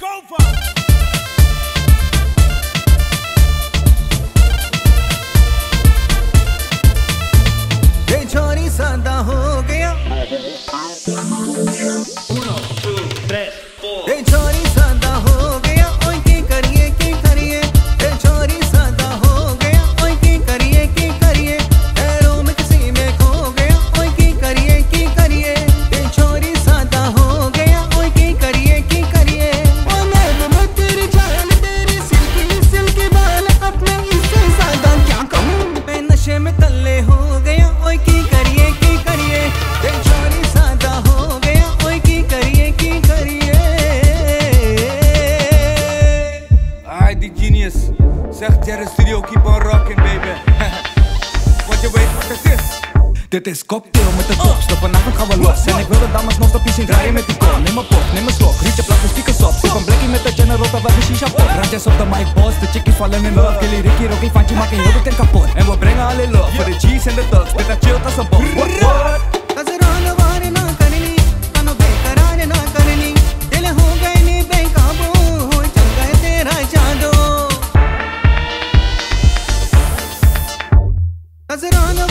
take over. छोरी सादा ho gaya. काले हो गया ओए की करिए की करिए चोरी सादा हो गया ओए की करिए की करिए I the genius zeg Jerry Studio keep on rocking baby What you wait for this Dit is cocktail met de box, de vanavond gaan we los En ik wil de dames nog op iets zien draaien met die kon Neem een pot, neem een slok, rietje plak de speakers op Sip een blackie met de general, terwijl de shisha pop Randjes op de mic boss, de chickies vallen in love Killy Ricky, Rocky, Fantje maken heel de tent kapot En in love yeah. For the G's and the thugs Dit is chill to some boss, what, what? कजरान वार ना करनी तनो बेकरार ना करनी दिल हो गए नी बेकाबू हो चल गए तेरा जादू कजरान वार